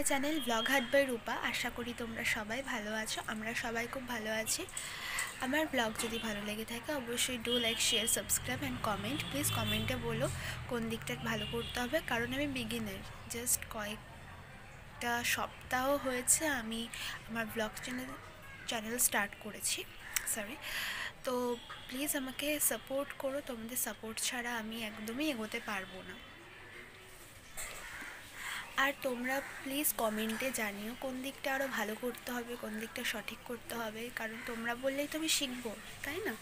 My channel vlog hut by Rupa. আশা করি তোমরা সবাই ভালো আছো। আমরা সবাই খুব ভালো আছি। আমার ব্লগ যদি ভালো লেগে থাকে, অবশ্যই do like share subscribe and comment please কমেন্টে বলো কোন দিকটা ভালো করতে হবে। কারণ আমি বিগিনার জাস্ট কয়েকটা সপ্তাহ হয়েছে আমি আমার ব্লগ চ্যানেল চ্যানেল স্টার্ট করেছি। সরি তো প্লিজ আমাকে সাপোর্ট করো। তোমাদের সাপোর্ট ছাড়া আমি একদমই এগোতে পারব না। আর তোমরা প্লিজ কমেন্টে জানিও কোন দিকটা আরও ভালো করতে হবে, কোন দিকটা সঠিক করতে হবে, কারণ তোমরা বললেই তো আমি শিখব, তাই না?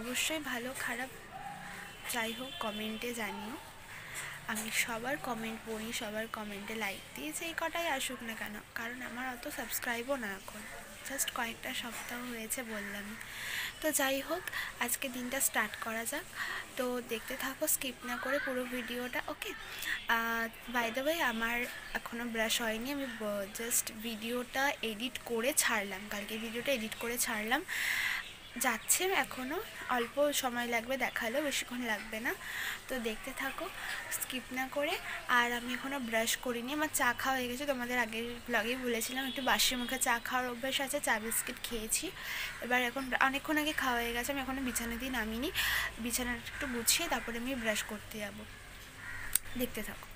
অবশ্যই ভালো, খারাপ, যাই হোক কমেন্টে জানিও। আমি সবার কমেন্ট পড়ি, সবার কমেন্টে লাইক দিই যেই কটাই আসুক না কেন, কারণ আমার অত সাবস্ক্রাইবও না এখন। জাস্ট কয়েকটা সপ্তাহ হয়েছে বললাম তো যাই হোক, আজকে দিনটা স্টার্ট করা যাক। তো দেখতে থাকো স্কিপ না করে পুরো ভিডিওটা ওকে বাই দ্য আমার এখনও ব্রাশ হয়নি, আমি জাস্ট ভিডিওটা এডিট করে ছাড়লাম। কালকে ভিডিওটা এডিট করে ছাড়লাম। যাচ্ছে এখনও অল্প সময় লাগবে দেখাল বেশিক্ষণ লাগবে না। তো দেখতে থাকো স্কিপ না করে। আর আমি এখনও ব্রাশ করিনি। আমার চা খাওয়া হয়ে গেছে। তোমাদের আগের ব্লগেই বলেছিলাম, একটু বাসি মুখে চা খাওয়ার অভ্যাস আছে। চা বিস্কিট খেয়েছি। এবার এখন অনেকক্ষণ আগে খাওয়া হয়ে গেছে। আমি এখনও বিছানা দিয়ে নামিনি। বিছানাটা একটু গুছিয়ে তারপরে আমি ব্রাশ করতে যাব। দেখতে থাকো।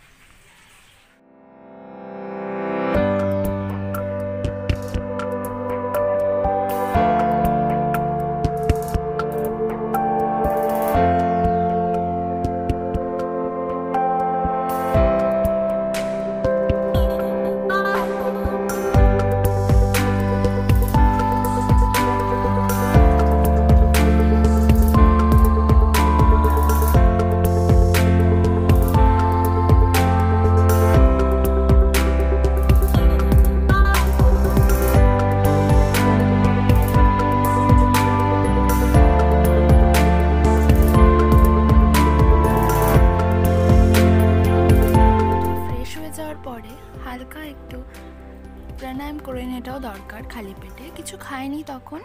খাইনি তখন।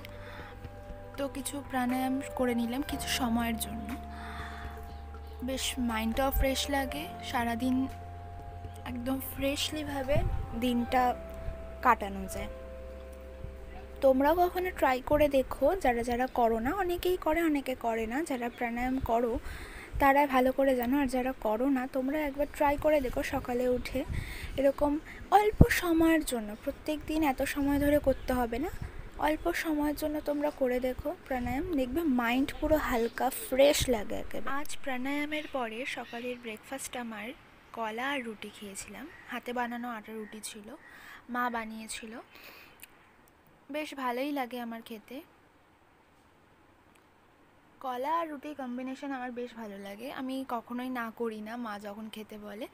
তো কিছু প্রাণায়াম করে নিলাম কিছু সময়ের জন্য। বেশ মাইন্ডটাও ফ্রেশ লাগে। সারাদিন একদম ফ্রেশলিভাবে দিনটা কাটানো যায়। তোমরাও কখনো ট্রাই করে দেখো, যারা যারা করো না, অনেকেই করে, অনেকে করে না। যারা প্রাণায়াম করো, তারা ভালো করে জানো। আর যারা করো না, তোমরা একবার ট্রাই করে দেখো সকালে উঠে। এরকম অল্প সময়ের জন্য, প্রত্যেক দিন এত সময় ধরে করতে হবে না। অল্প সময়ের জন্য তোমরা করে দেখো। প্রাণায়াম দেখবে মাইন্ড পুরো হালকা ফ্রেশ লাগে একেবারে। আজ প্রাণায়ামের পরে সকালের ব্রেকফাস্ট আমার কলা আর রুটি খেয়েছিলাম। হাতে বানানো আটা রুটি ছিল, মা বানিয়েছিল। বেশ ভালোই লাগে আমার খেতে। কলা আর রুটি কম্বিনেশন আমার বেশ ভালো লাগে। আমি কখনোই না করি না, মা যখন খেতে বলে।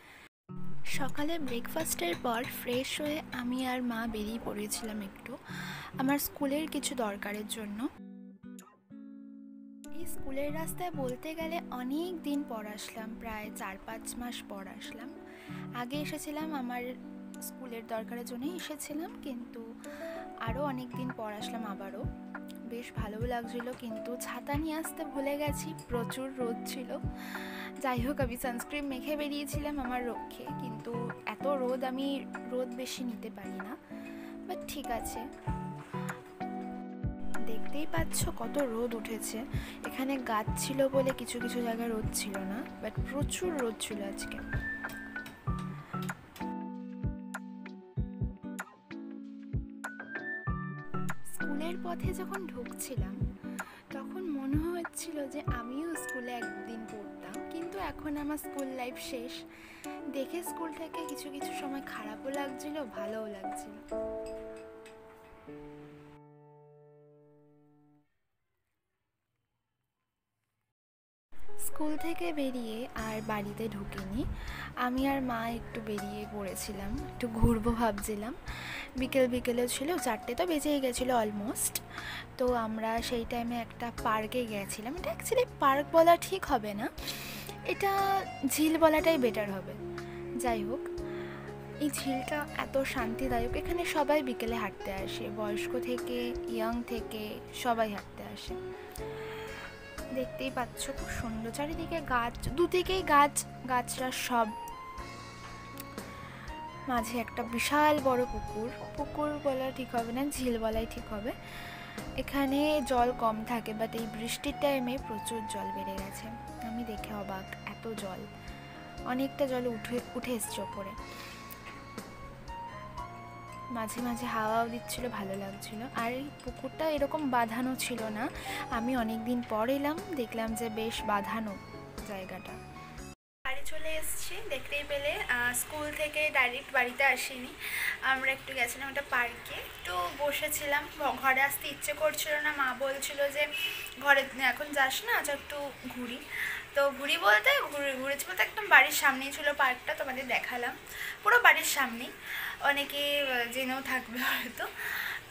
সকালে ব্রেকফাস্টের পর ফ্রেশ হয়ে আমি আর মা বেরিয়ে পড়েছিলাম একটু। আমার স্কুলের কিছু দরকারের জন্য। এই স্কুলের রাস্তায় বলতে গেলে অনেক দিন পর আসলাম, প্রায় চার পাঁচ মাস পর আসলাম। আগে এসেছিলাম আমার স্কুলের দরকারের জন্যই এসেছিলাম, কিন্তু আরও অনেক দিন পর আসলাম আবারও। বেশ ভালোও লাগছিল, কিন্তু ছাতা নিয়ে আসতে ভুলে গেছি, প্রচুর রোদ ছিল। যাই হোক, আমি সানস্ক্রিন মেখে বেরিয়েছিলাম আমার রক্ষে, কিন্তু এত রোদ আমি রোদ বেশি নিতে পারি না বাট ঠিক আছে। দেখতেই পাচ্ছ কত রোদ উঠেছে। এখানে গাছ ছিল বলে কিছু কিছু জায়গায় রোদ ছিল না বাট প্রচুর রোদ ছিল আজকে। পথে যখন ঢুকছিলাম, তখন মনে হচ্ছিল যে আমিও স্কুলে একদিন পড়তাম। কিন্তু এখন আমার স্কুল লাইফ শেষ। দেখে স্কুলটাকে কিছু কিছু সময় খারাপও লাগছিল, ভালোও লাগছিল। স্কুল থেকে বেরিয়ে আর বাড়িতে ঢুকিনি। আমি আর মা একটু বেরিয়ে পড়েছিলাম, একটু ঘুরবো ভাবছিলাম। বিকেল বিকেলে ছিল, চারটে তো বেজেই গেছিল অলমোস্ট তো আমরা সেই টাইমে একটা পার্কে গেছিলাম। এটা অ্যাকচুয়ালি পার্ক বলা ঠিক হবে না। এটা ঝিল বলাটাই বেটার হবে। যাই হোক, এই ঝিলটা এত শান্তিদায়ক। এখানে সবাই বিকেলে হাঁটতে আসে, বয়স্ক থেকে ইয়াং থেকে সবাই হাঁটতে আসে। দেখতেই পাচ্ছ খুব সুন্দর। চারিদিকে গাছ, দুদিকেই গাছ, গাছরা সব। মাঝে একটা বিশাল বড় পুকুর। পুকুর বলা ঠিক হবে না, ঝিল বলাই ঠিক হবে। এখানে জল কম থাকে বাট এই বৃষ্টির টাইমে প্রচুর জল বেড়ে গেছে। আমি দেখে অবাক, এত জল। অনেকটা জল উঠে উঠে এসছে ওপরে। মাঝে মাঝে হাওয়াও দিচ্ছিল, ভালো লাগছিল। আর এই পুকুরটা এরকম বাঁধানো ছিল না। আমি অনেক দিন পর এলাম, দেখলাম যে বেশ বাঁধানো জায়গাটা। এসেছি, দেখতেই পেলে স্কুল থেকে ডাইরেক্ট বাড়িতে আসিনি। আমরা একটু গেছিলাম একটা পার্কে একটু বসেছিলাম ঘরে আসতে ইচ্ছে করছিল না, মা বলছিল যে, ঘরে এখন যাস না আচ্ছা একটু ঘুরি। তো ঘুরি বলতে, ঘুরে, ঘুরেছি বলতে একদম বাড়ির সামনেই ছিল পার্কটা তোমাদের দেখালাম। পুরো বাড়ির সামনেই। অনেকে জেনেও থাকবে হয়তো।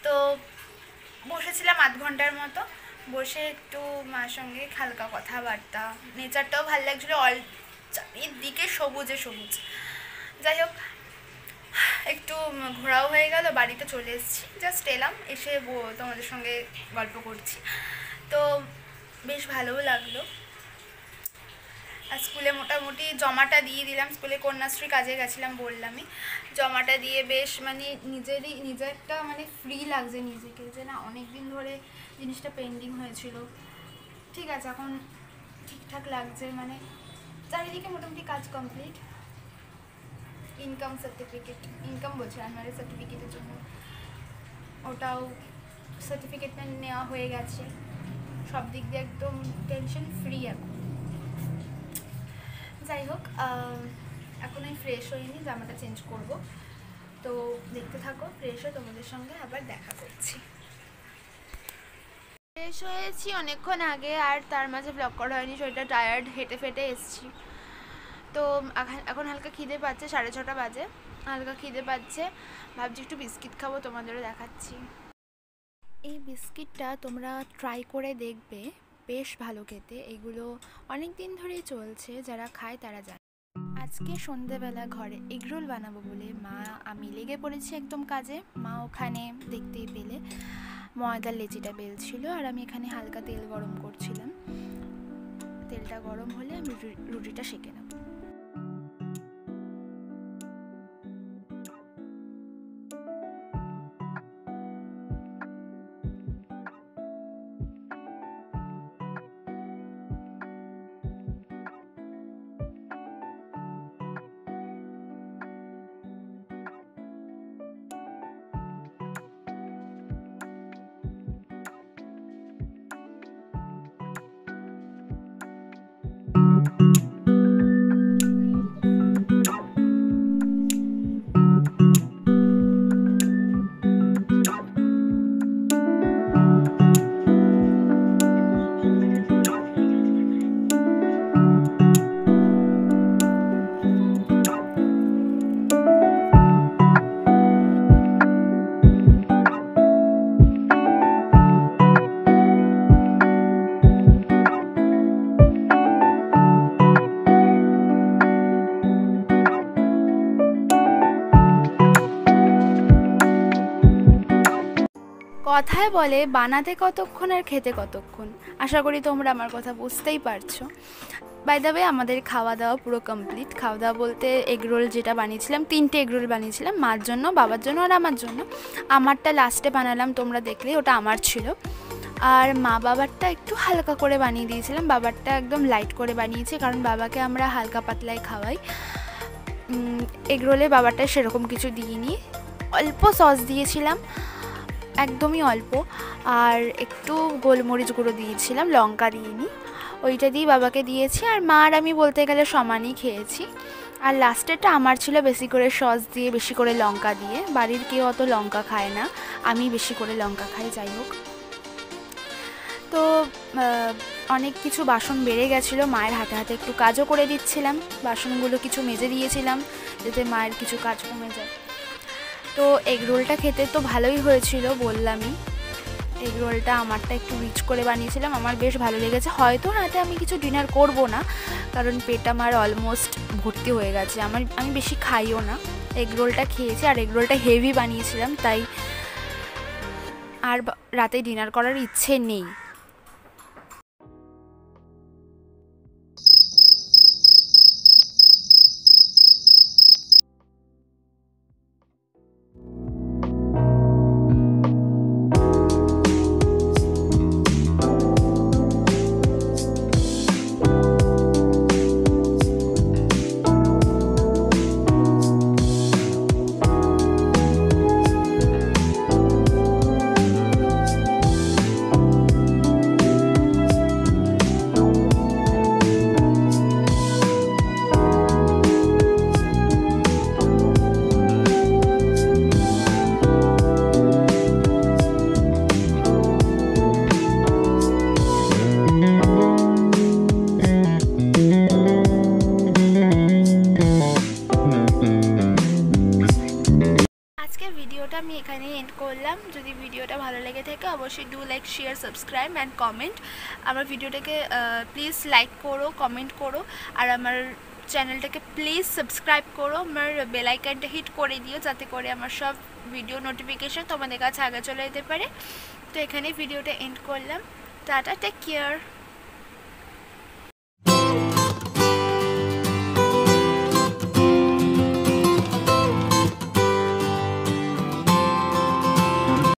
তো বসেছিলাম আধ ঘণ্টার মতো। বসে একটু মার সঙ্গে হালকা কথাবার্তা। নেচারটাও ভালো লাগছিল, অল চারিদিকে সবুজে সবুজ। যাই হোক একটু ঘোরাও হয়ে গেল, বাড়িতে চলে এসেছি। জাস্ট এলাম, এসে তোমাদের সঙ্গে গল্প করছি। তো বেশ ভালোও লাগল। আর স্কুলে মোটামুটি জমাটা দিয়ে দিলাম, স্কুলে কন্যাশ্রী কাজে গেছিলাম বললামই। জমাটা দিয়ে বেশ মানে নিজেরই, নিজেরটা মানে ফ্রি লাগছে নিজেকে যে না অনেক দিন ধরে জিনিসটা পেন্ডিং হয়েছিল। ঠিক আছে, এখন ঠিকঠাক লাগছে মানে চারিদিকে মোটামুটি কাজ কমপ্লিট ইনকাম সার্টিফিকেট ইনকাম বলছে আনমারের সার্টিফিকেটের জন্য। ওটাও সার্টিফিকেটটা নেওয়া হয়ে গেছে। সব দিক দিয়ে একদম টেনশন ফ্রি এখন। যাই হোক এখন আমি ফ্রেশ হইনি জামাটা চেঞ্জ করব। তো দেখতে থাকো ফ্রেশ হয়ে তোমাদের সঙ্গে আবার দেখা করছি। ফ্রেশ হয়েছি অনেকক্ষণ আগে আর তার মাঝে ব্লক করা হয়নি, শরীরটা টায়ার্ড হেঁটে ফেটে এসছি। তো এখন হালকা খিদে পাচ্ছে, সাড়ে ছটা বাজে, হালকা খিদে পাচ্ছে। ভাবছি একটু বিস্কিট খাব, তোমাদেরও দেখাচ্ছি। এই বিস্কিটটা তোমরা ট্রাই করে দেখবে, বেশ ভালো খেতে। এগুলো অনেক দিন ধরেই চলছে, যারা খায় তারা জানে। আজকে সন্ধেবেলা ঘরে এগরোল বানাবো বলে মা, আমি লেগে পড়েছি একদম কাজে। মা ওখানে দেখতেই পেলে। ময়দার লেচিটা বেলছিল আর আমি এখানে হালকা তেল গরম করছিলাম। তেলটা গরম হলে আমি রুটিটা সেঁকে নেব। কথায় বলে, বানাতে কতক্ষণ আর খেতে কতক্ষণ? আশা করি তোমরা আমার কথা বুঝতেই পারছ। বাই দ্য আমাদের খাওয়া দাওয়া পুরো কমপ্লিট খাওয়া দাওয়া বলতে এগরোল যেটা বানিয়েছিলাম, তিনটে এগরোল বানিয়েছিলাম, মার জন্য, বাবার জন্য আর আমার জন্য। আমারটা লাস্টে বানালাম, তোমরা দেখলে, ওটা আমার ছিল। আর মা বাবারটা একটু হালকা করে বানিয়ে দিয়েছিলাম। বাবারটা একদম লাইট করে বানিয়েছি, কারণ বাবাকে আমরা হালকা পাতলায় খাওয়াই। এগরোলে বাবারটা সেরকম কিছু দিইনি। অল্প সস দিয়েছিলাম। একদমই অল্প। আর একটু গোলমরিচ গুঁড়ো দিয়েছিলাম, লঙ্কা দিইনি। ওইটা দিয়ে বাবাকে দিয়েছি। আর মা আর আমি বলতে গেলে সমানই খেয়েছি। আর লাস্টেরটা আমার ছিল বেশি করে সস দিয়ে, বেশি করে লঙ্কা দিয়ে। বাড়ির কেউ অত লঙ্কা খায় না। আমি বেশি করে লঙ্কা খাই, যাই হোক। তো অনেক কিছু বাসন বেড়ে গেছিল। মায়ের হাতে হাতে একটু কাজও করে দিচ্ছিলাম। বাসনগুলো কিছু মেজে দিয়েছিলাম, যাতে মায়ের কিছু কাজ কমে যায়। তো এগ রোলটা খেতে তো ভালোই হয়েছিল, বললামই। এগ রোলটা আমারটা একটু রিচ করে বানিয়েছিলাম, আমার বেশ ভালো লেগেছে। হয়তো রাতে আমি কিছু ডিনার করব না, কারণ পেট আমার অলমোস্ট ভর্তি হয়ে গেছে। আমার, আমি বেশি খাইও না। এগ রোলটা খেয়েছি আর এগ রোলটা হেভি বানিয়েছিলাম, তাই আর রাতে ডিনার করার ইচ্ছে নেই। শেয়ার সাবস্ক্রাইব অ্যান্ড কমেন্ট আমার ভিডিওটাকে প্লিজ লাইক করো কমেন্ট করো। আর আমার চ্যানেলটাকে প্লিজ সাবস্ক্রাইব করো। আমার বেলাইকানটা হিট করে দিও যাতে করে আমার সব ভিডিও নোটিফিকেশান তোমাদের কাছে আগে চলে যেতে পারে। তো এখানে ভিডিওটা এন্ড করলাম। Tata take care